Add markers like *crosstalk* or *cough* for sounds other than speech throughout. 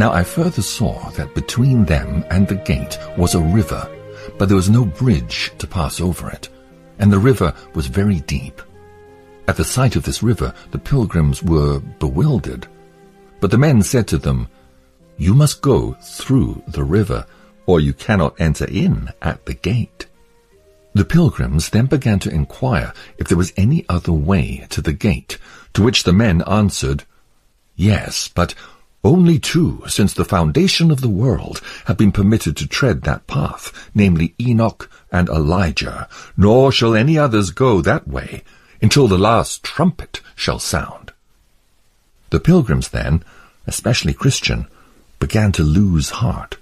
Now I further saw that between them and the gate was a river, but there was no bridge to pass over it, and the river was very deep. At the sight of this river, the pilgrims were bewildered. But the men said to them, You must go through the river, or you cannot enter in at the gate. The pilgrims then began to inquire if there was any other way to the gate, to which the men answered, Yes, but only two, since the foundation of the world, have been permitted to tread that path, namely Enoch and Elijah, nor shall any others go that way, until the last trumpet shall sound. The pilgrims then, especially Christian, began to lose heart.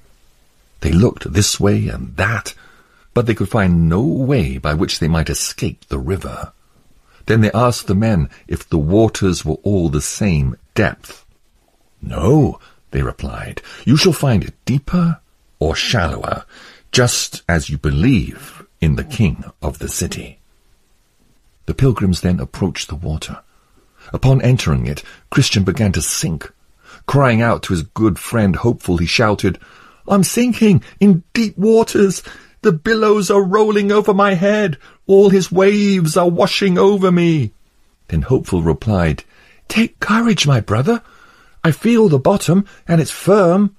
They looked this way and that, but they could find no way by which they might escape the river. Then they asked the men if the waters were all the same depth. No, they replied, you shall find it deeper or shallower, just as you believe in the king of the city. The pilgrims then approached the water. Upon entering it, Christian began to sink. Crying out to his good friend Hopeful, he shouted, I'm sinking in deep waters. The billows are rolling over my head. All his waves are washing over me. Then Hopeful replied, Take courage, my brother. I feel the bottom, and it's firm.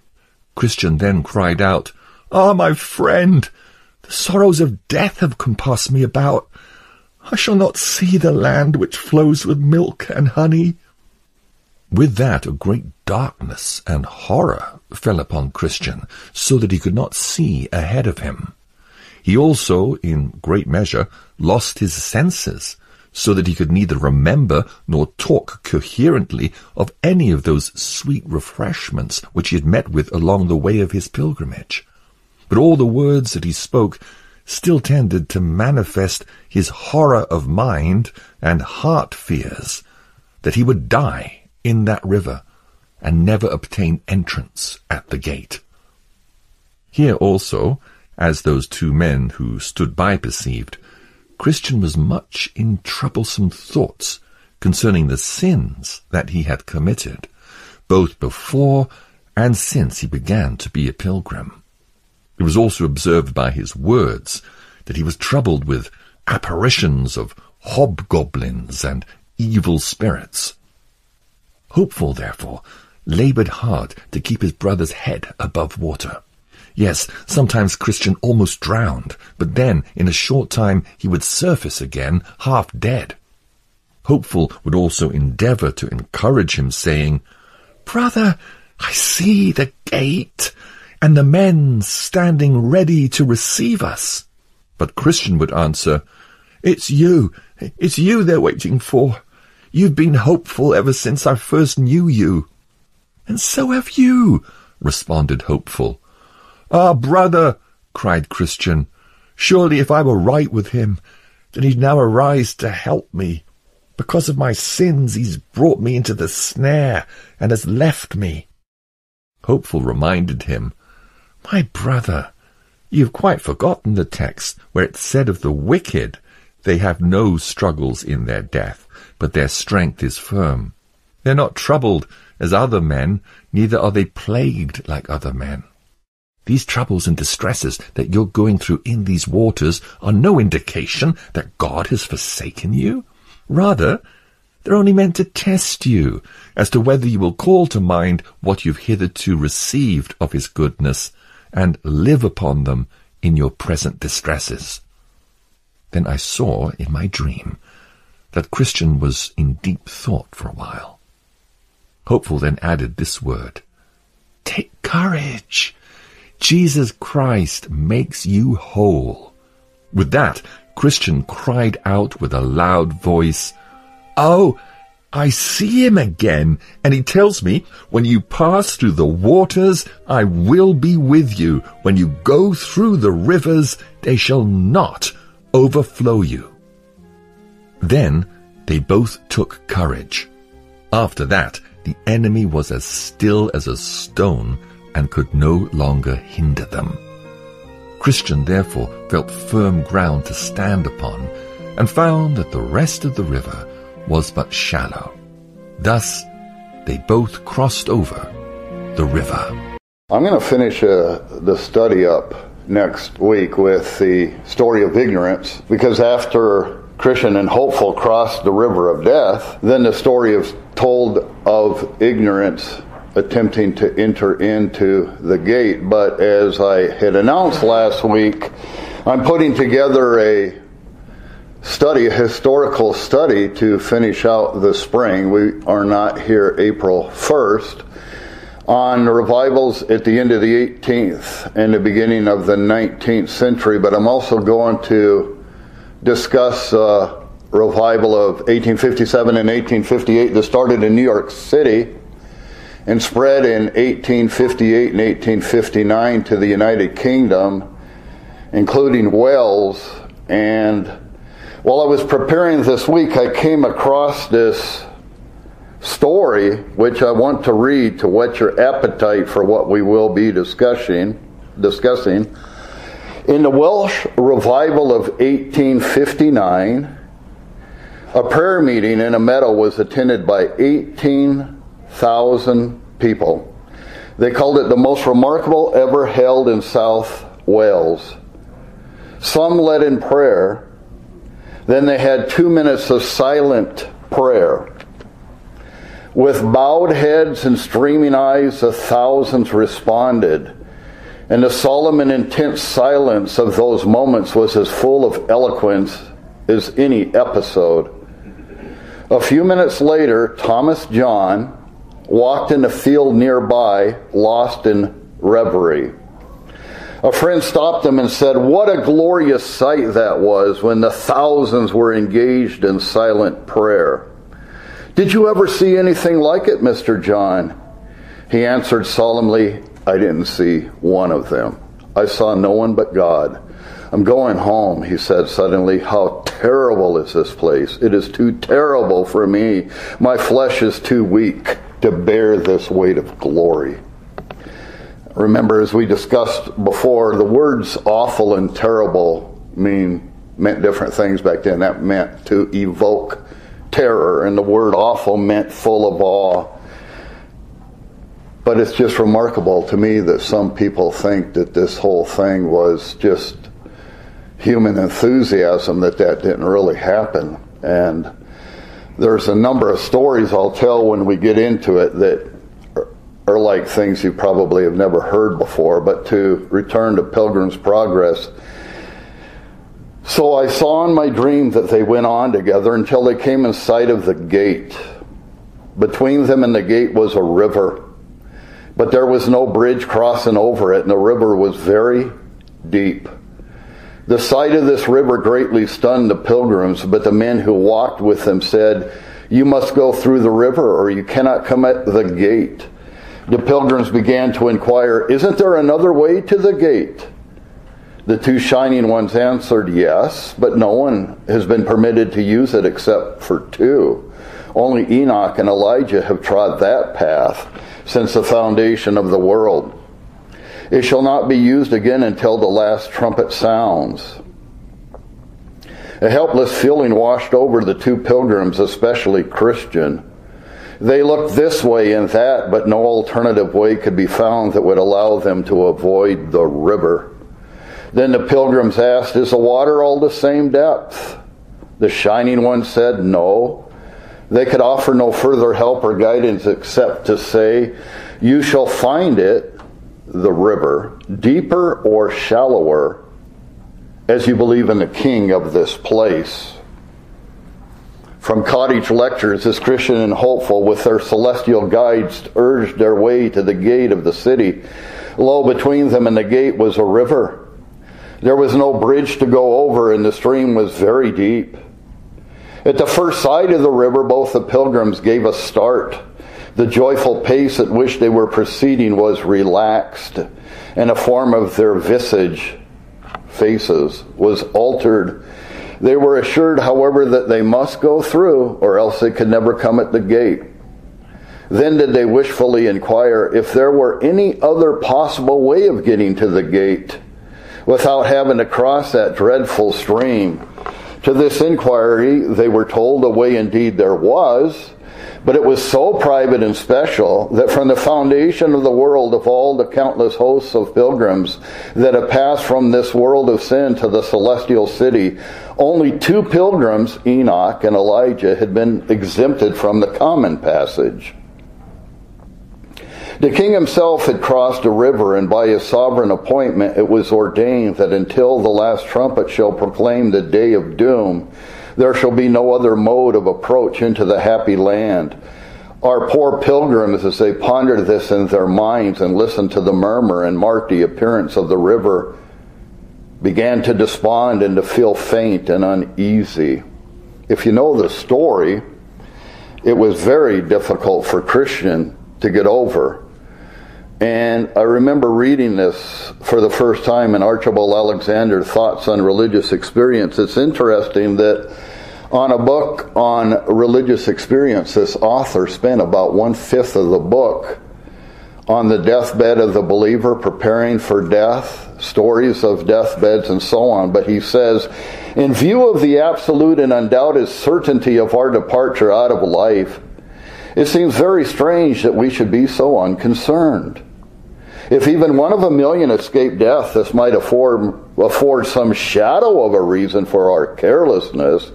Christian then cried out, Ah, my friend, the sorrows of death have compassed me about. I shall not see the land which flows with milk and honey. With that a great darkness and horror fell upon Christian, so that he could not see ahead of him. He also, in great measure, lost his senses, so that he could neither remember nor talk coherently of any of those sweet refreshments which he had met with along the way of his pilgrimage. But all the words that he spoke still tended to manifest his horror of mind and heart fears that he would die in that river and never obtain entrance at the gate. Here also as those two men who stood by perceived, Christian was much in troublesome thoughts concerning the sins that he had committed, both before and since he began to be a pilgrim. It was also observed by his words that he was troubled with apparitions of hobgoblins and evil spirits. Hopeful, therefore, laboured hard to keep his brother's head above water. Yes, sometimes Christian almost drowned, but then, in a short time, he would surface again, half dead. Hopeful would also endeavour to encourage him, saying, Brother, I see the gate, and the men standing ready to receive us. But Christian would answer, It's you, it's you they're waiting for. You've been hopeful ever since I first knew you. And so have you, responded Hopeful. Ah, brother, cried Christian, surely if I were right with him, then he'd now arise to help me. Because of my sins he's brought me into the snare and has left me. Hopeful reminded him, My brother, you've quite forgotten the text where it said of the wicked, they have no struggles in their death, but their strength is firm. They're not troubled as other men, neither are they plagued like other men. These troubles and distresses that you're going through in these waters are no indication that God has forsaken you. Rather, they're only meant to test you as to whether you will call to mind what you've hitherto received of his goodness and live upon them in your present distresses. Then I saw in my dream that Christian was in deep thought for a while. Hopeful then added this word, Take courage. Jesus Christ makes you whole. With that, Christian cried out with a loud voice, Oh, I see him again, and he tells me, when you pass through the waters, I will be with you. When you go through the rivers, they shall not overflow you. Then they both took courage. After that, the enemy was as still as a stone and could no longer hinder them. Christian therefore felt firm ground to stand upon, and found that the rest of the river was but shallow. Thus they both crossed over the river. I'm going to finish uh, the study up next week with the story of ignorance because after Christian and hopeful crossed the river of death, then the story is told of ignorance attempting to enter into the gate. But as I had announced last week, I'm putting together a study, a historical study to finish out the spring. We are not here April 1st on revivals at the end of the 18th and the beginning of the 19th century, but I'm also going to discuss uh, revival of 1857 and 1858 that started in New York City and spread in 1858 and 1859 to the United Kingdom, including Wales. And while I was preparing this week, I came across this story, which I want to read to whet your appetite for what we will be discussing. Discussing in the Welsh revival of 1859, a prayer meeting in a meadow was attended by 18,000 people. They called it the most remarkable ever held in South Wales. Some led in prayer. Then they had two minutes of silent prayer. With bowed heads and streaming eyes, the thousands responded. And the solemn and intense silence of those moments was as full of eloquence as any episode. A few minutes later, Thomas John walked in a field nearby, lost in reverie. A friend stopped him and said, What a glorious sight that was when the thousands were engaged in silent prayer. Did you ever see anything like it, Mr. John? He answered solemnly, I didn't see one of them. I saw no one but God. I'm going home, he said suddenly. How terrible is this place? It is too terrible for me. My flesh is too weak to bear this weight of glory. Remember, as we discussed before, the words awful and terrible mean meant different things back then. That meant to evoke terror, and the word awful meant full of awe. But it's just remarkable to me that some people think that this whole thing was just human enthusiasm, that that didn't really happen. And there's a number of stories I'll tell when we get into it that are like things you probably have never heard before. But to return to Pilgrim's Progress, so I saw in my dream that they went on together until they came in sight of the gate. Between them and the gate was a river, but there was no bridge crossing over it, and the river was very deep. The sight of this river greatly stunned the pilgrims, but the men who walked with them said, You must go through the river, or you cannot come at the gate. The pilgrims began to inquire, Isn't there another way to the gate? The two shining ones answered, Yes, but no one has been permitted to use it except for two. Only Enoch and Elijah have trod that path since the foundation of the world. It shall not be used again until the last trumpet sounds. A helpless feeling washed over the two pilgrims, especially Christian. They looked this way and that, but no alternative way could be found that would allow them to avoid the river. Then the pilgrims asked, Is the water all the same depth? The shining one said, No. They could offer no further help or guidance except to say, You shall find it, the river, deeper or shallower, as you believe in the king of this place. From cottage lectures, this Christian and hopeful, with their celestial guides, urged their way to the gate of the city. Lo, between them and the gate was a river there was no bridge to go over, and the stream was very deep. At the first sight of the river, both the pilgrims gave a start. The joyful pace at which they were proceeding was relaxed, and a form of their visage, faces, was altered. They were assured, however, that they must go through, or else they could never come at the gate. Then did they wishfully inquire if there were any other possible way of getting to the gate without having to cross that dreadful stream. To this inquiry, they were told a way indeed there was, But it was so private and special that from the foundation of the world, of all the countless hosts of pilgrims that have passed from this world of sin to the celestial city, only two pilgrims, Enoch and Elijah, had been exempted from the common passage. The king himself had crossed a river, and by his sovereign appointment it was ordained that until the last trumpet shall proclaim the day of doom, there shall be no other mode of approach into the happy land. Our poor pilgrims, as they pondered this in their minds and listened to the murmur and marked the appearance of the river, began to despond and to feel faint and uneasy. If you know the story, it was very difficult for Christian to get over. And I remember reading this for the first time in Archibald Alexander's Thoughts on Religious Experience. It's interesting that on a book on religious experience, this author spent about one fifth of the book on the deathbed of the believer, preparing for death, stories of deathbeds, and so on. But he says, in view of the absolute and undoubted certainty of our departure out of life, it seems very strange that we should be so unconcerned. If even one of a million escaped death, this might afford, afford some shadow of a reason for our carelessness.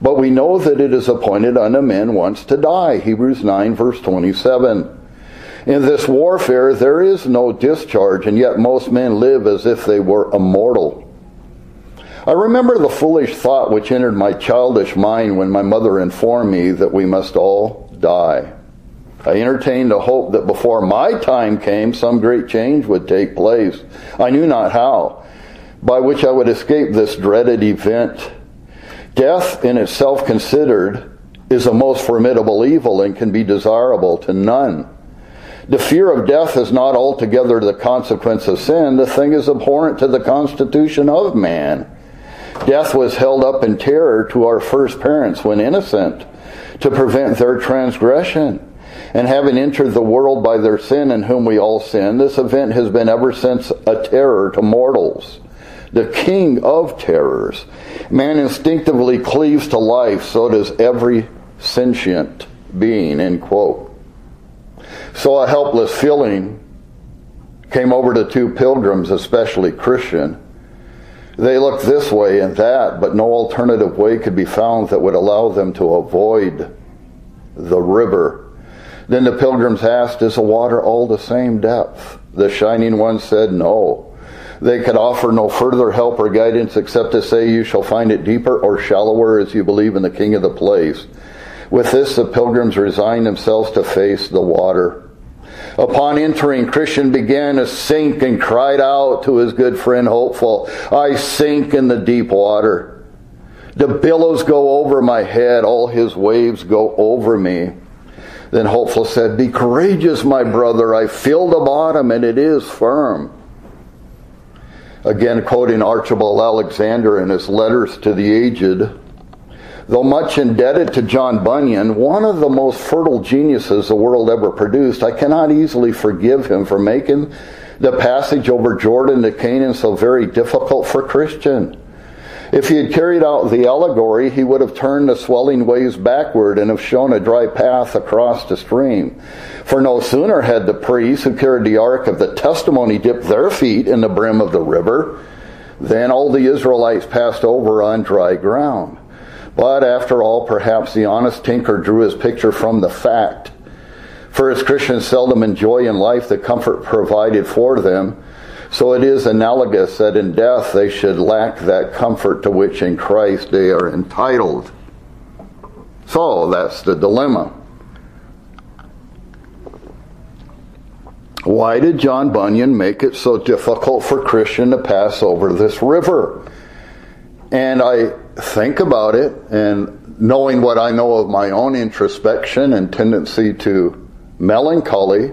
But we know that it is appointed unto men once to die. Hebrews 9, verse 27. In this warfare, there is no discharge, and yet most men live as if they were immortal. I remember the foolish thought which entered my childish mind when my mother informed me that we must all die. I entertained a hope that before my time came, some great change would take place. I knew not how, by which I would escape this dreaded event. Death, in itself considered, is a most formidable evil and can be desirable to none. The fear of death is not altogether the consequence of sin. The thing is abhorrent to the constitution of man. Death was held up in terror to our first parents when innocent to prevent their transgression and having entered the world by their sin in whom we all sin, this event has been ever since a terror to mortals. The king of terrors. Man instinctively cleaves to life, so does every sentient being, end quote. So a helpless feeling came over to two pilgrims, especially Christian. They looked this way and that, but no alternative way could be found that would allow them to avoid the river then the pilgrims asked, Is the water all the same depth? The shining one said, No. They could offer no further help or guidance except to say, You shall find it deeper or shallower as you believe in the king of the place. With this, the pilgrims resigned themselves to face the water. Upon entering, Christian began to sink and cried out to his good friend Hopeful, I sink in the deep water. The billows go over my head, all his waves go over me. Then Hopeful said, Be courageous, my brother. I feel the bottom and it is firm. Again, quoting Archibald Alexander in his letters to the aged, though much indebted to John Bunyan, one of the most fertile geniuses the world ever produced, I cannot easily forgive him for making the passage over Jordan to Canaan so very difficult for Christian. If he had carried out the allegory, he would have turned the swelling waves backward and have shown a dry path across the stream. For no sooner had the priests who carried the ark of the testimony dipped their feet in the brim of the river than all the Israelites passed over on dry ground. But after all, perhaps the honest tinker drew his picture from the fact. For as Christians seldom enjoy in life the comfort provided for them, so it is analogous that in death they should lack that comfort to which in Christ they are entitled. So that's the dilemma. Why did John Bunyan make it so difficult for Christian to pass over this river? And I think about it, and knowing what I know of my own introspection and tendency to melancholy,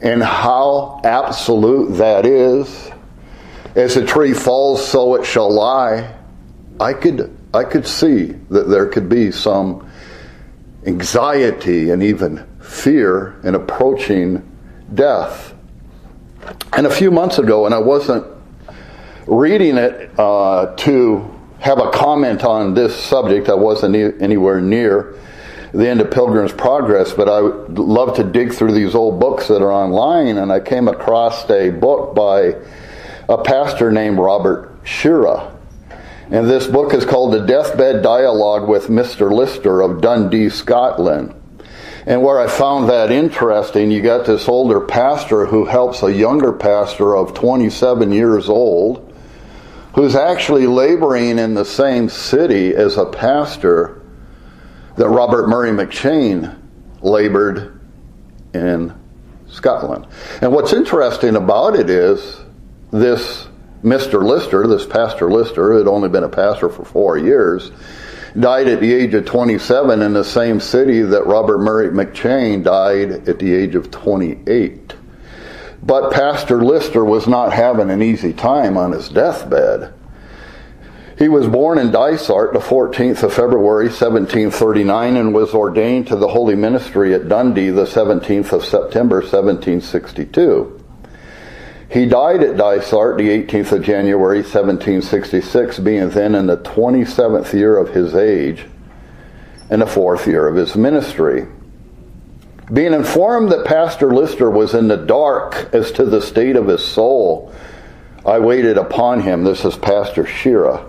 and how absolute that is. As a tree falls, so it shall lie. I could, I could see that there could be some anxiety and even fear in approaching death. And a few months ago, and I wasn't reading it uh, to have a comment on this subject, I wasn't anywhere near the end of Pilgrim's Progress, but I love to dig through these old books that are online, and I came across a book by a pastor named Robert Shirra. And this book is called The Deathbed Dialogue with Mr. Lister of Dundee, Scotland. And where I found that interesting, you got this older pastor who helps a younger pastor of 27 years old, who's actually laboring in the same city as a pastor that Robert Murray McCheyne labored in Scotland. And what's interesting about it is this Mr. Lister, this Pastor Lister, who had only been a pastor for four years, died at the age of 27 in the same city that Robert Murray McCheyne died at the age of 28. But Pastor Lister was not having an easy time on his deathbed. He was born in Dysart the 14th of February 1739 and was ordained to the holy ministry at Dundee the 17th of September 1762. He died at Dysart the 18th of January 1766, being then in the 27th year of his age and the fourth year of his ministry. Being informed that Pastor Lister was in the dark as to the state of his soul, I waited upon him. This is Pastor Shirra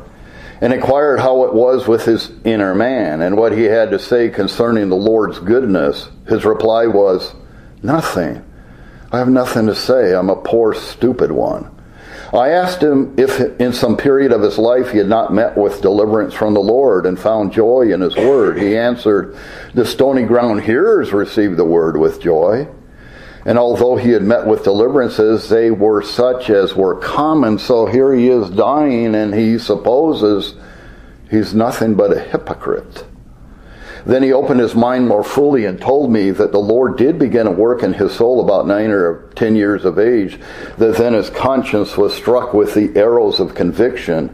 and inquired how it was with his inner man and what he had to say concerning the Lord's goodness. His reply was, Nothing. I have nothing to say. I'm a poor, stupid one. I asked him if in some period of his life he had not met with deliverance from the Lord and found joy in his word. He answered, The stony ground hearers received the word with joy. And although he had met with deliverances, they were such as were common. So here he is dying, and he supposes he's nothing but a hypocrite. Then he opened his mind more fully and told me that the Lord did begin a work in his soul about nine or ten years of age, that then his conscience was struck with the arrows of conviction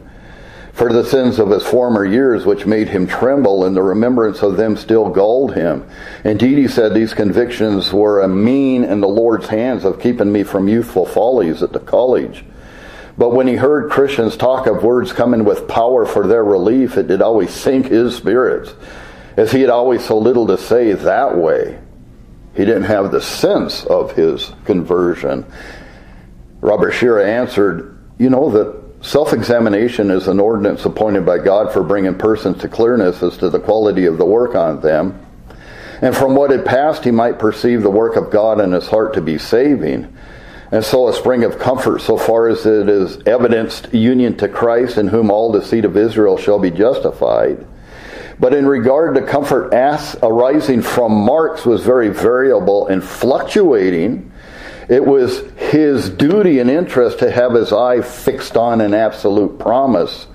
for the sins of his former years, which made him tremble, and the remembrance of them still galled him. Indeed, he said, these convictions were a mean in the Lord's hands of keeping me from youthful follies at the college. But when he heard Christians talk of words coming with power for their relief, it did always sink his spirits, as he had always so little to say that way. He didn't have the sense of his conversion. Robert Shirra answered, You know that Self examination is an ordinance appointed by God for bringing persons to clearness as to the quality of the work on them. And from what had passed, he might perceive the work of God in his heart to be saving. And so a spring of comfort, so far as it is evidenced union to Christ, in whom all the seed of Israel shall be justified. But in regard to comfort as arising from marks was very variable and fluctuating it was his duty and interest to have his eye fixed on an absolute promise,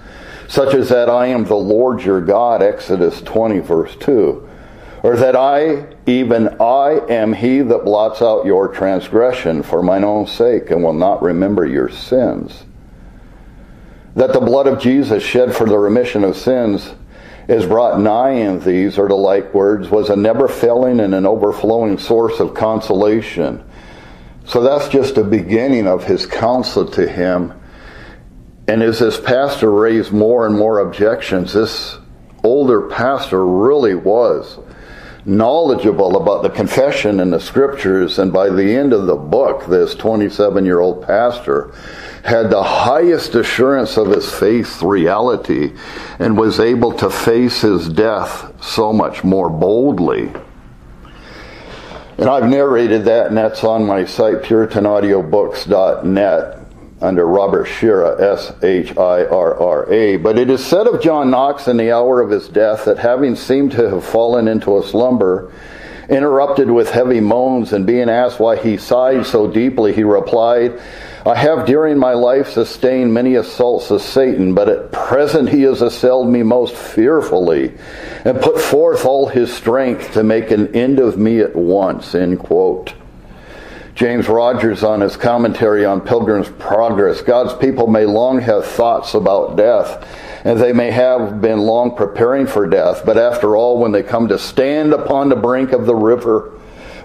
such as that I am the Lord your God, Exodus 20, verse 2. Or that I, even I, am he that blots out your transgression for mine own sake and will not remember your sins. That the blood of Jesus shed for the remission of sins is brought nigh in these, or the like words, was a never failing and an overflowing source of consolation so that's just a beginning of his counsel to him. And as this pastor raised more and more objections, this older pastor really was knowledgeable about the confession and the scriptures. And by the end of the book, this 27 year old pastor had the highest assurance of his faith reality and was able to face his death so much more boldly. And I've narrated that, and that's on my site, puritanaudiobooks.net, under Robert Shirra, S H I R R A. But it is said of John Knox in the hour of his death that having seemed to have fallen into a slumber, interrupted with heavy moans, and being asked why he sighed so deeply, he replied, I have during my life sustained many assaults of Satan, but at present he has assailed me most fearfully and put forth all his strength to make an end of me at once. End quote. James Rogers on his commentary on Pilgrim's Progress God's people may long have thoughts about death, and they may have been long preparing for death, but after all, when they come to stand upon the brink of the river,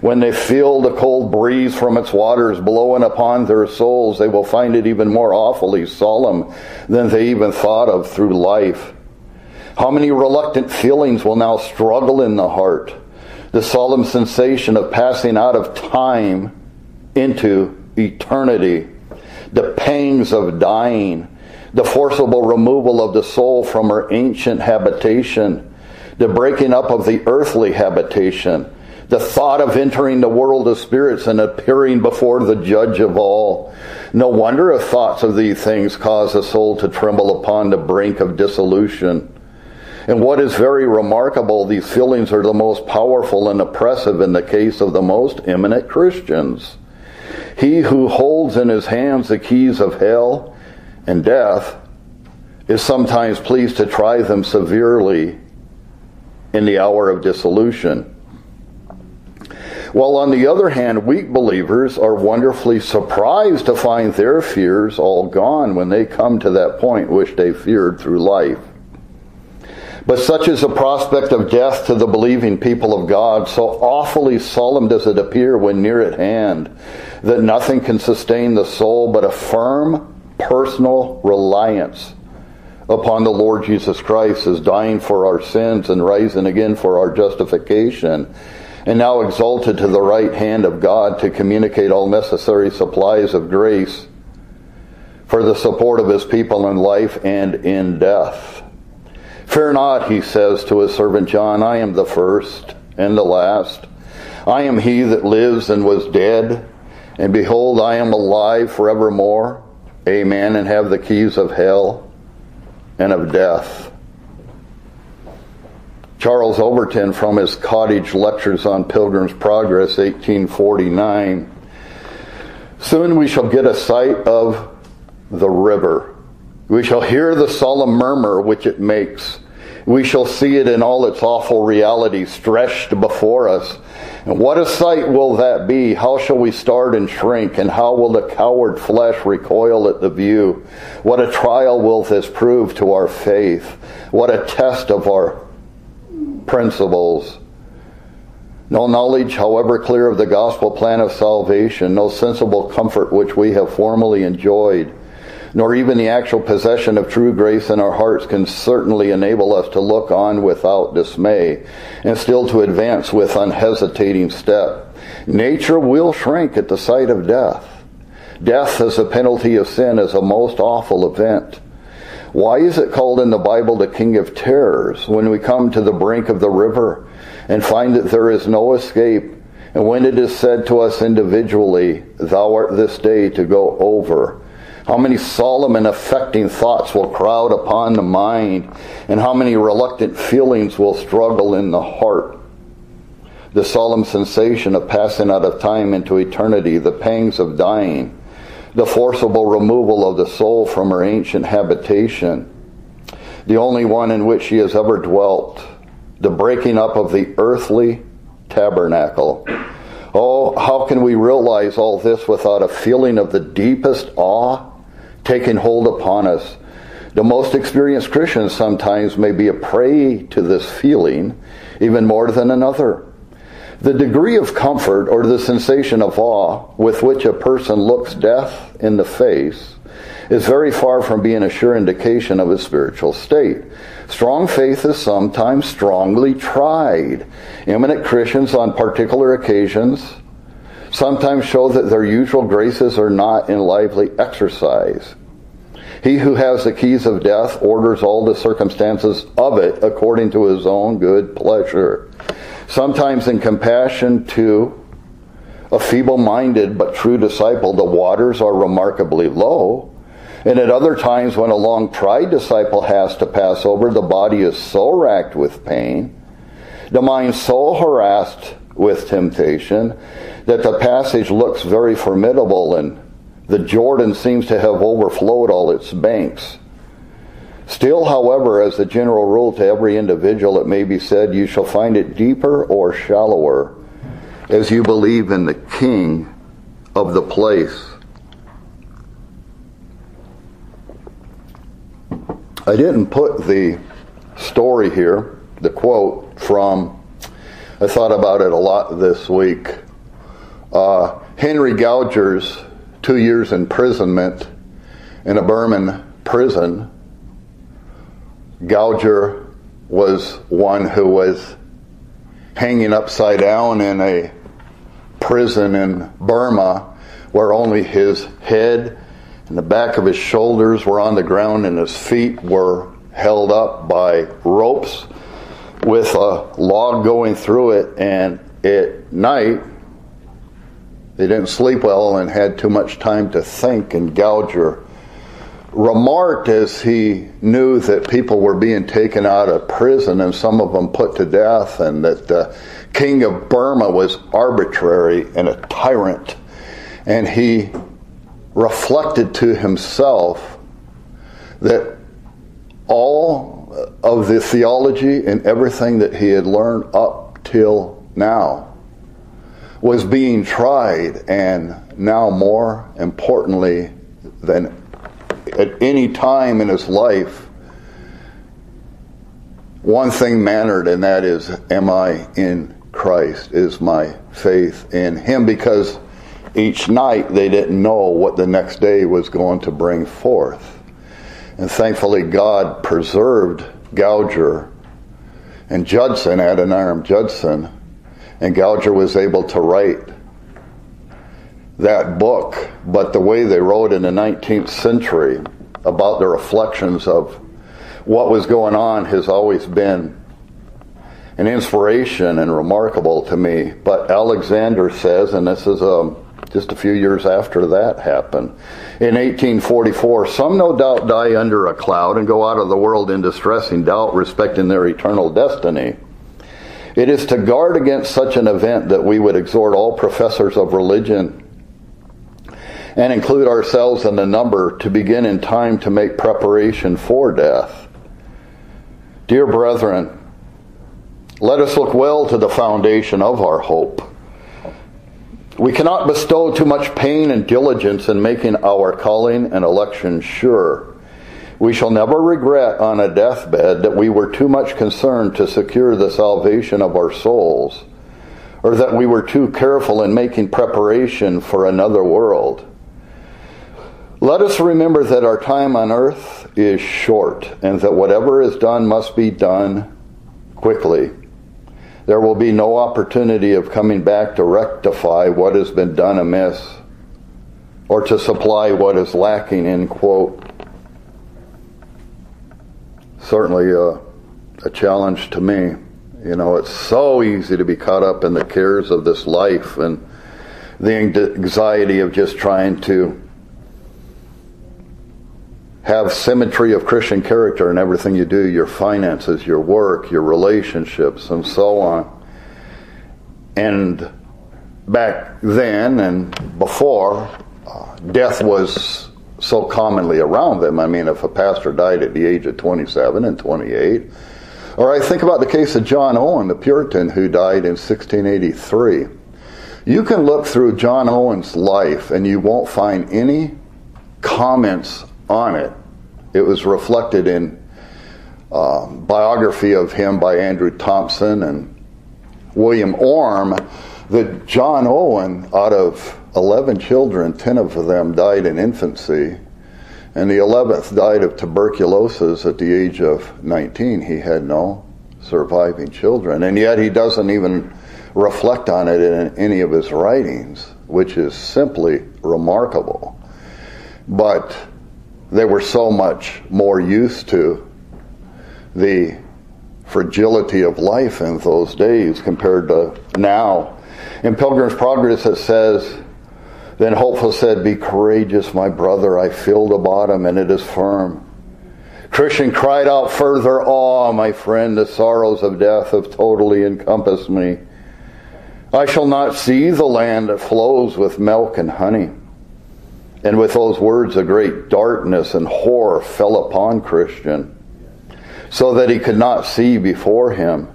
when they feel the cold breeze from its waters blowing upon their souls, they will find it even more awfully solemn than they even thought of through life. How many reluctant feelings will now struggle in the heart? The solemn sensation of passing out of time into eternity, the pangs of dying, the forcible removal of the soul from her ancient habitation, the breaking up of the earthly habitation, the thought of entering the world of spirits and appearing before the judge of all. No wonder if thoughts of these things cause a soul to tremble upon the brink of dissolution. And what is very remarkable, these feelings are the most powerful and oppressive in the case of the most eminent Christians. He who holds in his hands the keys of hell and death is sometimes pleased to try them severely in the hour of dissolution. While on the other hand, weak believers are wonderfully surprised to find their fears all gone when they come to that point which they feared through life. But such is the prospect of death to the believing people of God, so awfully solemn does it appear when near at hand, that nothing can sustain the soul but a firm personal reliance upon the Lord Jesus Christ as dying for our sins and rising again for our justification, and now exalted to the right hand of God to communicate all necessary supplies of grace for the support of his people in life and in death. Fear not, he says to his servant John, I am the first and the last. I am he that lives and was dead, and behold, I am alive forevermore. Amen, and have the keys of hell and of death. Charles Overton, from his cottage lectures on Pilgrim's Progress, 1849. Soon we shall get a sight of the river we shall hear the solemn murmur which it makes. We shall see it in all its awful reality stretched before us. And what a sight will that be? How shall we start and shrink? And how will the coward flesh recoil at the view? What a trial will this prove to our faith? What a test of our principles. No knowledge, however clear, of the gospel plan of salvation, no sensible comfort which we have formerly enjoyed nor even the actual possession of true grace in our hearts can certainly enable us to look on without dismay and still to advance with unhesitating step. Nature will shrink at the sight of death. Death as a penalty of sin is a most awful event. Why is it called in the Bible the King of Terrors when we come to the brink of the river and find that there is no escape? And when it is said to us individually, Thou art this day to go over, how many solemn and affecting thoughts will crowd upon the mind, and how many reluctant feelings will struggle in the heart. The solemn sensation of passing out of time into eternity, the pangs of dying, the forcible removal of the soul from her ancient habitation, the only one in which she has ever dwelt, the breaking up of the earthly tabernacle. Oh, how can we realize all this without a feeling of the deepest awe taking hold upon us. The most experienced Christians sometimes may be a prey to this feeling even more than another. The degree of comfort or the sensation of awe with which a person looks death in the face is very far from being a sure indication of his spiritual state. Strong faith is sometimes strongly tried. Eminent Christians on particular occasions sometimes show that their usual graces are not in lively exercise. He who has the keys of death orders all the circumstances of it according to his own good pleasure. Sometimes in compassion to a feeble minded but true disciple, the waters are remarkably low. And at other times, when a long tried disciple has to pass over, the body is so racked with pain, the mind so harassed with temptation, that the passage looks very formidable and the Jordan seems to have overflowed all its banks. Still, however, as a general rule to every individual, it may be said, you shall find it deeper or shallower as you believe in the king of the place. I didn't put the story here, the quote from, I thought about it a lot this week. Uh, Henry Gouger's two years imprisonment in a Burman prison. Gouger was one who was hanging upside down in a prison in Burma where only his head and the back of his shoulders were on the ground and his feet were held up by ropes with a log going through it. And at night, they didn't sleep well and had too much time to think. And Gouger remarked as he knew that people were being taken out of prison and some of them put to death, and that the king of Burma was arbitrary and a tyrant. And he reflected to himself that all of the theology and everything that he had learned up till now was being tried, and now more importantly than at any time in his life, one thing mattered, and that is, am I in Christ? Is my faith in Him? Because each night they didn't know what the next day was going to bring forth. And thankfully, God preserved Gouger and Judson, Adoniram Judson, and Gouger was able to write that book, but the way they wrote in the 19th century about the reflections of what was going on has always been an inspiration and remarkable to me. But Alexander says, and this is a, um, just a few years after that happened, in 1844, some no doubt die under a cloud and go out of the world in distressing doubt respecting their eternal destiny. It is to guard against such an event that we would exhort all professors of religion and include ourselves in the number to begin in time to make preparation for death. Dear brethren, let us look well to the foundation of our hope. We cannot bestow too much pain and diligence in making our calling and election sure. We shall never regret on a deathbed that we were too much concerned to secure the salvation of our souls, or that we were too careful in making preparation for another world. Let us remember that our time on earth is short and that whatever is done must be done quickly. There will be no opportunity of coming back to rectify what has been done amiss or to supply what is lacking, in quote. Certainly a, a challenge to me. You know, it's so easy to be caught up in the cares of this life and the anxiety of just trying to have symmetry of Christian character in everything you do your finances, your work, your relationships, and so on. And back then and before, uh, death was so commonly around them. I mean, if a pastor died at the age of 27 and 28, or I think about the case of John Owen, the Puritan who died in 1683. You can look through John Owen's life and you won't find any comments on it. It was reflected in uh, biography of him by Andrew Thomson and William Orme that John Owen, out of 11 children, 10 of them died in infancy, and the 11th died of tuberculosis at the age of 19. He had no surviving children, and yet he doesn't even reflect on it in any of his writings, which is simply remarkable. But they were so much more used to the fragility of life in those days compared to now. In Pilgrim's Progress, it says, Then Hopeful said, Be courageous, my brother. I feel the bottom and it is firm. Christian cried out further, Awe, my friend, the sorrows of death have totally encompassed me. I shall not see the land that flows with milk and honey. And with those words, a great darkness and horror fell upon Christian, so that he could not see before him.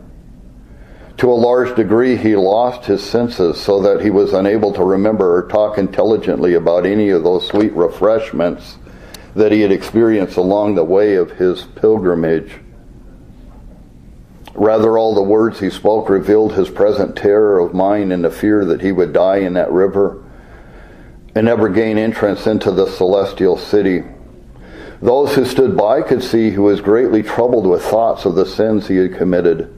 To a large degree, he lost his senses, so that he was unable to remember or talk intelligently about any of those sweet refreshments that he had experienced along the way of his pilgrimage. Rather, all the words he spoke revealed his present terror of mind and the fear that he would die in that river and never gain entrance into the celestial city. Those who stood by could see he was greatly troubled with thoughts of the sins he had committed,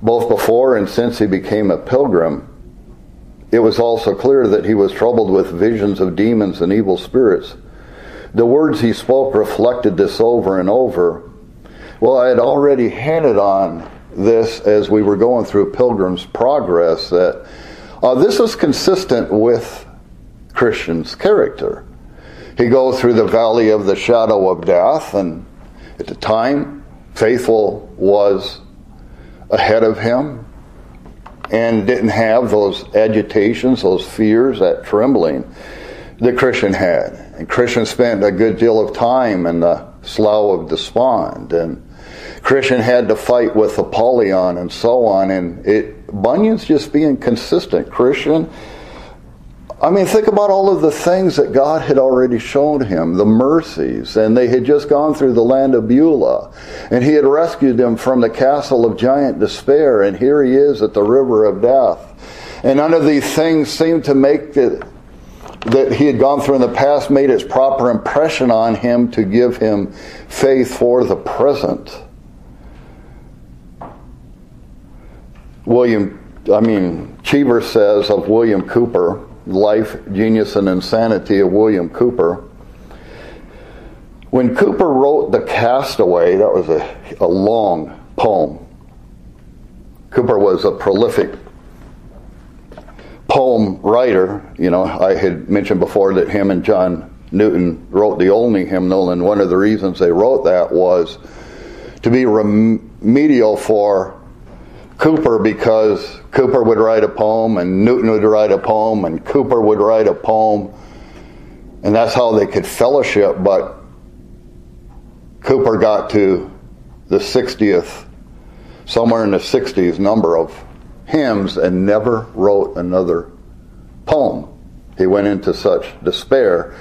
both before and since he became a pilgrim. It was also clear that he was troubled with visions of demons and evil spirits. The words he spoke reflected this over and over. Well, I had already handed on this as we were going through Pilgrim's Progress that uh, this is consistent with Christian's character. He goes through the valley of the shadow of death, and at the time, faithful was ahead of him and didn't have those agitations, those fears, that trembling that Christian had. And Christian spent a good deal of time in the slough of despond, and Christian had to fight with Apollyon and so on. And it Bunyan's just being consistent. Christian I mean, think about all of the things that God had already shown him, the mercies, and they had just gone through the land of Beulah, and he had rescued them from the castle of giant despair, and here he is at the river of death. And none of these things seemed to make it that he had gone through in the past made its proper impression on him to give him faith for the present. William, I mean, Cheever says of William Cowper, Life, Genius, and Insanity of William Cowper. When Cowper wrote The Castaway, that was a, a long poem. Cowper was a prolific poem writer. You know, I had mentioned before that him and John Newton wrote the Olney hymnal, and one of the reasons they wrote that was to be remedial for Cowper because Cowper would write a poem and Newton would write a poem and Cowper would write a poem. And that's how they could fellowship but Cowper got to the 60th somewhere in the 60s number of hymns and never wrote another poem. He went into such despair.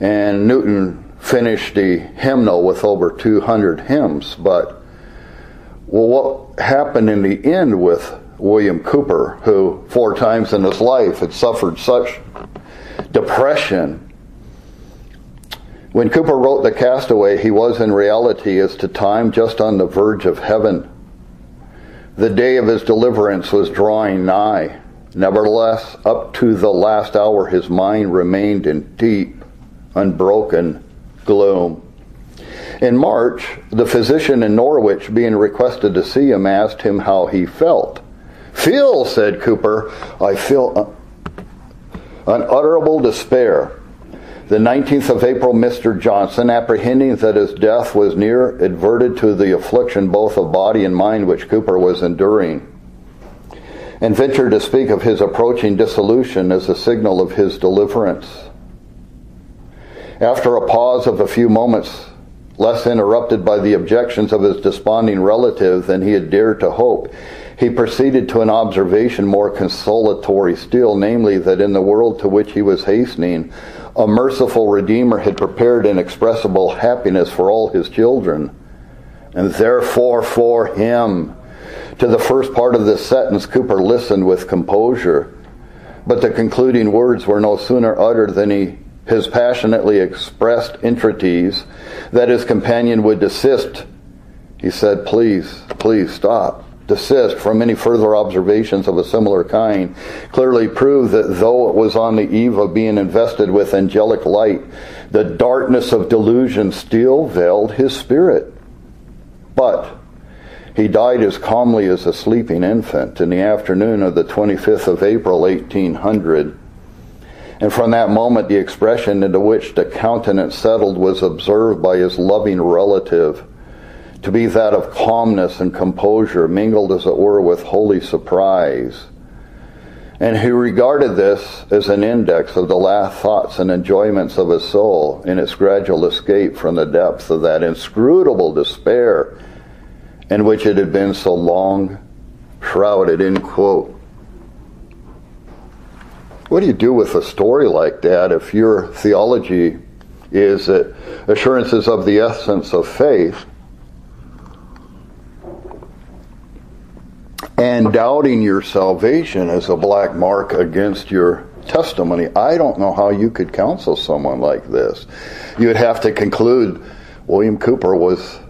And Newton finished the hymnal with over 200 hymns but well, what happened in the end with William Cowper, who four times in his life had suffered such depression? When Cowper wrote The Castaway, he was in reality, as to time, just on the verge of heaven. The day of his deliverance was drawing nigh. Nevertheless, up to the last hour, his mind remained in deep, unbroken gloom. In March, the physician in Norwich, being requested to see him, asked him how he felt. Feel, said Cowper, I feel unutterable despair. The 19th of April, Mr. Johnson, apprehending that his death was near, adverted to the affliction both of body and mind which Cowper was enduring, and ventured to speak of his approaching dissolution as a signal of his deliverance. After a pause of a few moments, less interrupted by the objections of his desponding relative than he had dared to hope, he proceeded to an observation more consolatory still, namely that in the world to which he was hastening, a merciful Redeemer had prepared inexpressible happiness for all his children, and therefore for him. To the first part of this sentence, Cowper listened with composure, but the concluding words were no sooner uttered than he his passionately expressed entreaties that his companion would desist. He said, Please, please stop. Desist from any further observations of a similar kind clearly proved that though it was on the eve of being invested with angelic light, the darkness of delusion still veiled his spirit. But he died as calmly as a sleeping infant in the afternoon of the 25th of April, 1800 and from that moment, the expression into which the countenance settled was observed by his loving relative to be that of calmness and composure, mingled as it were with holy surprise. And he regarded this as an index of the last thoughts and enjoyments of his soul in its gradual escape from the depths of that inscrutable despair in which it had been so long shrouded, end quote. What do you do with a story like that if your theology is that assurances of the essence of faith and doubting your salvation is a black mark against your testimony? I don't know how you could counsel someone like this. You would have to conclude William Cowper was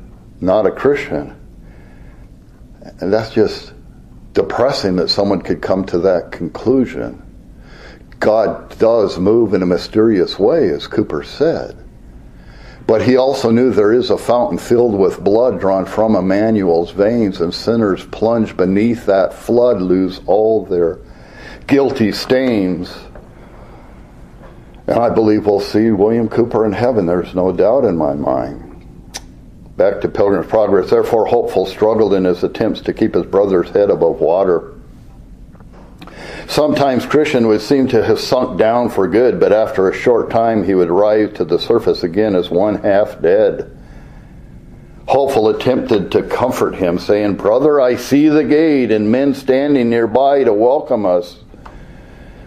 not a Christian. And that's just depressing that someone could come to that conclusion. God does move in a mysterious way, as Cowper said. But he also knew there is a fountain filled with blood drawn from Emmanuel's veins, and sinners plunged beneath that flood lose all their guilty stains. And I believe we'll see William Cowper in heaven. There's no doubt in my mind. Back to Pilgrim's Progress. Therefore, Hopeful struggled in his attempts to keep his brother's head above water. Sometimes Christian would seem to have sunk down for good, but after a short time he would rise to the surface again as one half dead. Hopeful attempted to comfort him, saying, Brother, I see the gate and men standing nearby to welcome us.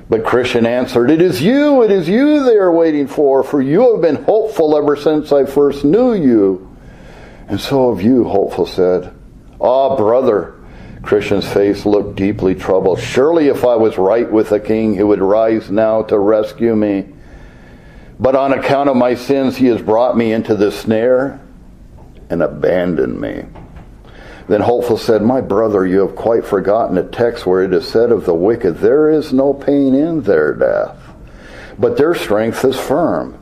But Christian answered, It is you, it is you they are waiting for, for you have been hopeful ever since I first knew you. And so have you, Hopeful said. Ah, brother, Christian's face looked deeply troubled. Surely, if I was right with the king, he would rise now to rescue me. But on account of my sins, he has brought me into this snare and abandoned me. Then Hopeful said, My brother, you have quite forgotten a text where it is said of the wicked, There is no pain in their death, but their strength is firm.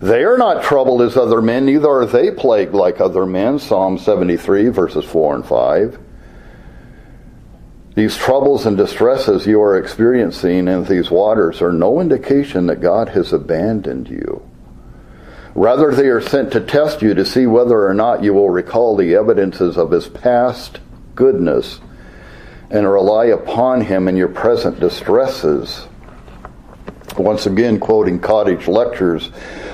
They are not troubled as other men, neither are they plagued like other men. Psalm 73, verses 4 and 5. These troubles and distresses you are experiencing in these waters are no indication that God has abandoned you. Rather, they are sent to test you to see whether or not you will recall the evidences of his past goodness and rely upon him in your present distresses. Once again, quoting cottage lectures,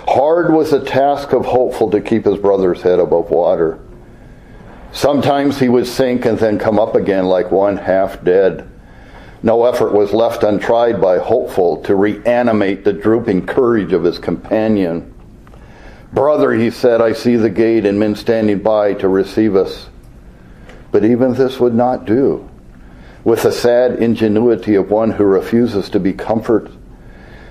hard was the task of Hopeful to keep his brother's head above water. Sometimes he would sink and then come up again like one half dead. No effort was left untried by Hopeful to reanimate the drooping courage of his companion. Brother, he said, I see the gate and men standing by to receive us. But even this would not do. With the sad ingenuity of one who refuses to be comforted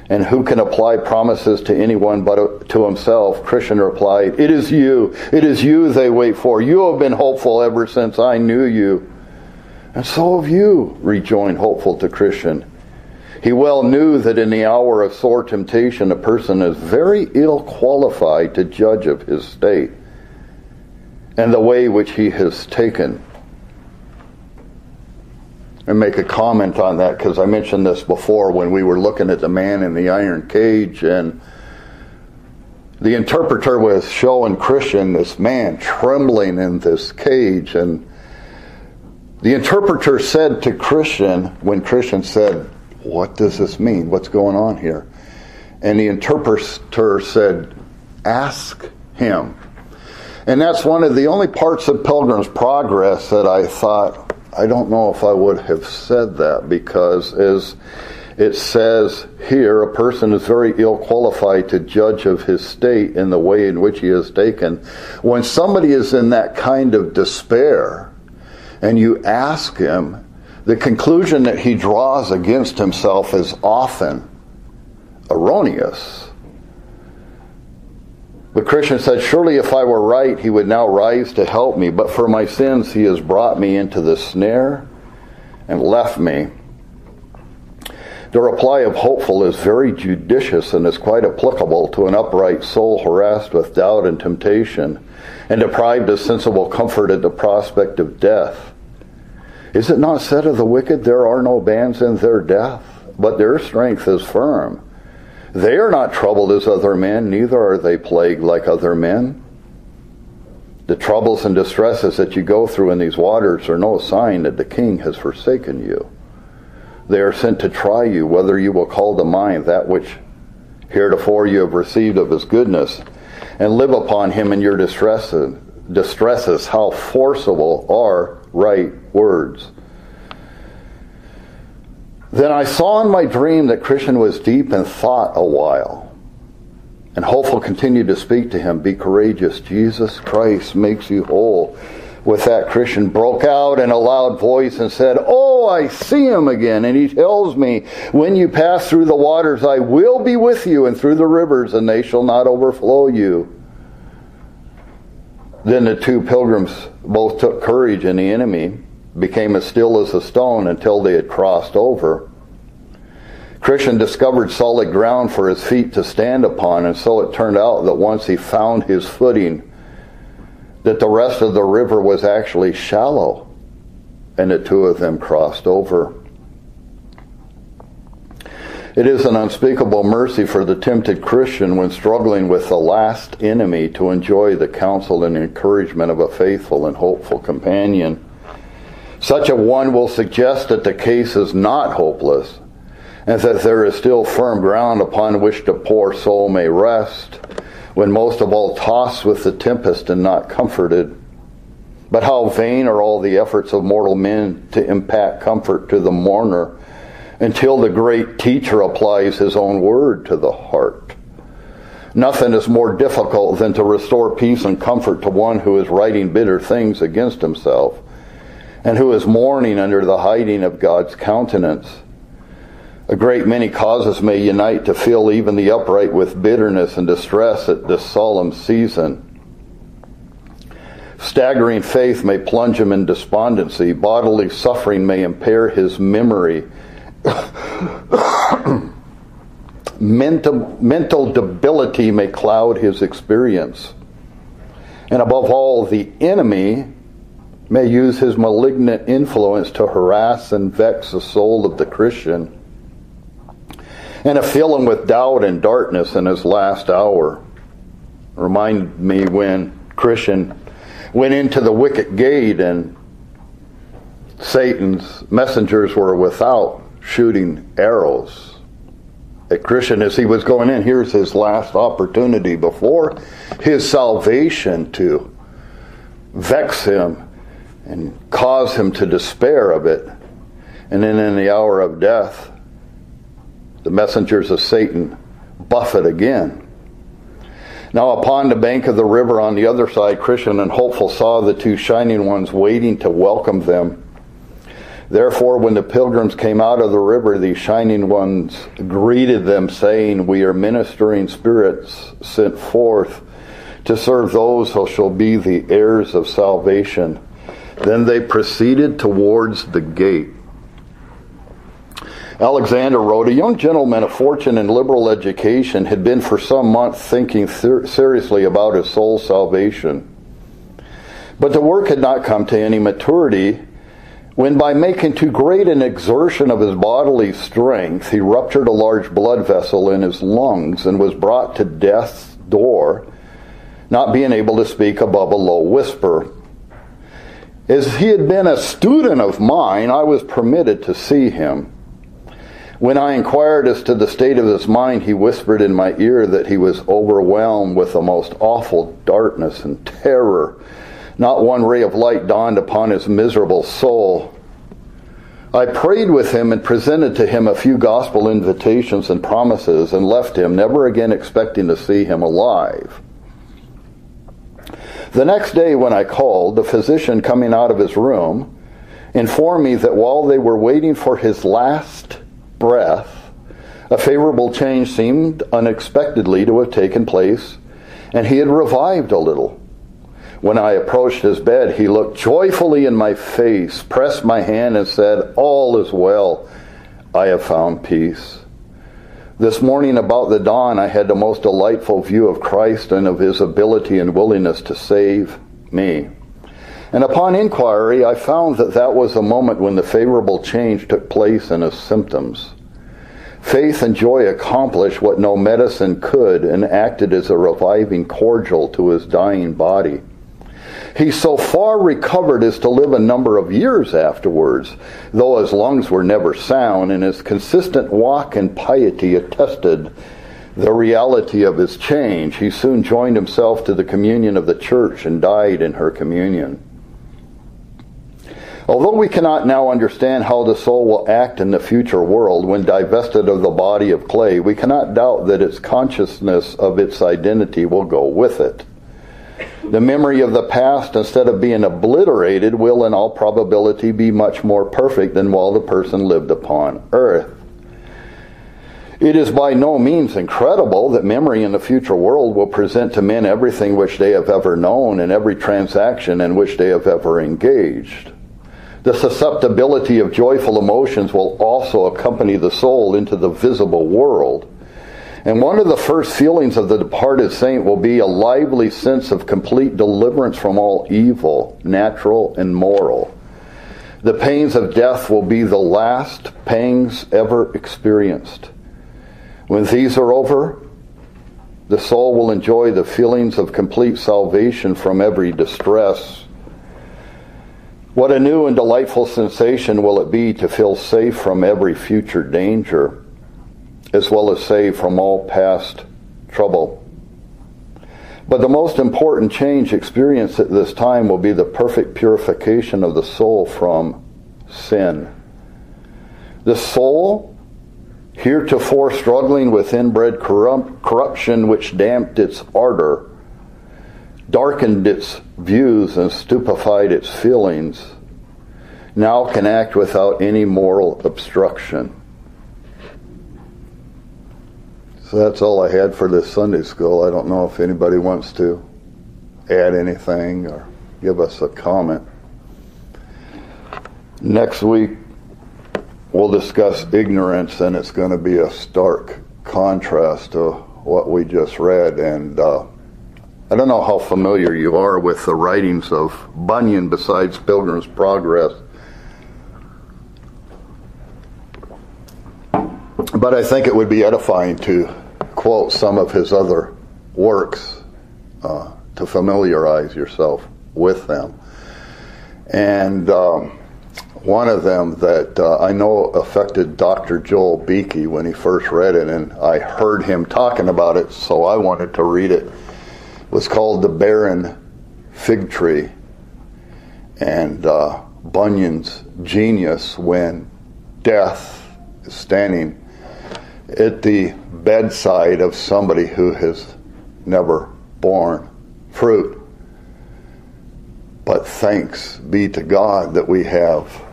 and who can apply promises to anyone but uh, to himself? Christian replied, It is you. It is you they wait for. You have been hopeful ever since I knew you. And so have you, rejoined Hopeful to Christian. He well knew that in the hour of sore temptation, a person is very ill qualified to judge of his state and the way which he has taken and make a comment on that because I mentioned this before when we were looking at the man in the iron cage and the interpreter was showing Christian this man trembling in this cage and the interpreter said to Christian when Christian said what does this mean? What's going on here? And the interpreter said ask him. And that's one of the only parts of Pilgrim's Progress that I thought I don't know if I would have said that because as it says here, a person is very ill qualified to judge of his state in the way in which he is taken. When somebody is in that kind of despair and you ask him, the conclusion that he draws against himself is often erroneous. But Christian said, Surely if I were right, he would now rise to help me. But for my sins, he has brought me into the snare and left me. The reply of Hopeful is very judicious and is quite applicable to an upright soul harassed with doubt and temptation and deprived of sensible comfort at the prospect of death. Is it not said of the wicked, There are no bands in their death, but their strength is firm? They are not troubled as other men, neither are they plagued like other men. The troubles and distresses that you go through in these waters are no sign that the king has forsaken you. They are sent to try you whether you will call to mind that which heretofore you have received of his goodness and live upon him in your distresses. Distresses, how forcible are right words. Then I saw in my dream that Christian was deep in thought a while. And Hopeful continued to speak to him, Be courageous. Jesus Christ makes you whole. With that, Christian broke out in a loud voice and said, Oh, I see him again. And he tells me, When you pass through the waters, I will be with you, and through the rivers, and they shall not overflow you. Then the two pilgrims both took courage in the enemy, became as still as a stone until they had crossed over. Christian discovered solid ground for his feet to stand upon, and so it turned out that once he found his footing, that the rest of the river was actually shallow, and the two of them crossed over. It is an unspeakable mercy for the tempted Christian when struggling with the last enemy to enjoy the counsel and encouragement of a faithful and hopeful companion. Such a one will suggest that the case is not hopeless and that there is still firm ground upon which the poor soul may rest when most of all tossed with the tempest and not comforted. But how vain are all the efforts of mortal men to impart comfort to the mourner until the great teacher applies his own word to the heart. Nothing is more difficult than to restore peace and comfort to one who is writing bitter things against himself and who is mourning under the hiding of God's countenance. A great many causes may unite to fill even the upright with bitterness and distress at this solemn season. Staggering faith may plunge him in despondency. Bodily suffering may impair his memory *coughs* mental, mental debility may cloud his experience. And above all, the enemy may use his malignant influence to harass and vex the soul of the Christian and to fill him with doubt and darkness in his last hour. Remind me when Christian went into the wicket gate and Satan's messengers were without shooting arrows at Christian as he was going in. Here's his last opportunity before his salvation to vex him and cause him to despair of it. And then in the hour of death, the messengers of Satan buffet again. Now, upon the bank of the river on the other side, Christian and Hopeful saw the two shining ones waiting to welcome them Therefore, when the pilgrims came out of the river, these shining ones greeted them, saying, We are ministering spirits sent forth to serve those who shall be the heirs of salvation. Then they proceeded towards the gate. Alexander wrote, A young gentleman of fortune and liberal education had been for some months thinking ther- seriously about his soul's salvation. But the work had not come to any maturity when by making too great an exertion of his bodily strength he ruptured a large blood vessel in his lungs and was brought to death's door, not being able to speak above a low whisper. As he had been a student of mine, I was permitted to see him. When I inquired as to the state of his mind, he whispered in my ear that he was overwhelmed with the most awful darkness and terror not one ray of light dawned upon his miserable soul. I prayed with him and presented to him a few gospel invitations and promises and left him, never again expecting to see him alive. The next day, when I called, the physician coming out of his room informed me that while they were waiting for his last breath, a favorable change seemed unexpectedly to have taken place, and he had revived a little. When I approached his bed, he looked joyfully in my face, pressed my hand, and said, All is well. I have found peace. This morning, about the dawn, I had the most delightful view of Christ and of his ability and willingness to save me. And upon inquiry, I found that that was a moment when the favorable change took place in his symptoms. Faith and joy accomplished what no medicine could and acted as a reviving cordial to his dying body. He so far recovered as to live a number of years afterwards, though his lungs were never sound, and his consistent walk and piety attested the reality of his change. He soon joined himself to the communion of the church and died in her communion. Although we cannot now understand how the soul will act in the future world when divested of the body of clay, we cannot doubt that its consciousness of its identity will go with it. The memory of the past, instead of being obliterated, will in all probability be much more perfect than while the person lived upon earth. It is by no means incredible that memory in the future world will present to men everything which they have ever known and every transaction in which they have ever engaged. The susceptibility of joyful emotions will also accompany the soul into the visible world. And one of the first feelings of the departed saint will be a lively sense of complete deliverance from all evil, natural and moral. The pains of death will be the last pangs ever experienced. When these are over, the soul will enjoy the feelings of complete salvation from every distress. What a new and delightful sensation will it be to feel safe from every future danger, as well as safe from all past trouble. But the most important change experienced at this time will be the perfect purification of the soul from sin. The soul heretofore struggling with inbred corrupt, corruption which damped its ardor, darkened its views, and stupefied its feelings, now can act without any moral obstruction. So that's all I had for this Sunday school. I don't know if anybody wants to add anything or give us a comment. Next week, we'll discuss ignorance, and it's going to be a stark contrast to what we just read. And uh, I don't know how familiar you are with the writings of Bunyan besides Pilgrim's Progress. But I think it would be edifying to quote some of his other works uh, to familiarize yourself with them. And um, one of them that uh, I know affected Dr. Joel Beeke when he first read it, and I heard him talking about it, so I wanted to read it. it was called The Barren Fig Tree. And uh, Bunyan's genius when death is standing at the bedside of somebody who has never borne fruit. But thanks be to God that we have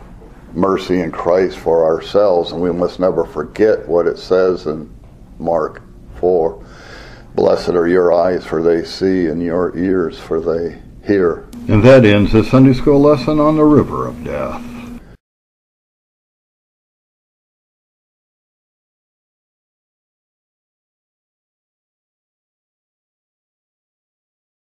mercy in Christ for ourselves, and we must never forget what it says in Mark 4. Blessed are your eyes, for they see, and your ears, for they hear. And that ends the Sunday School lesson on the river of death.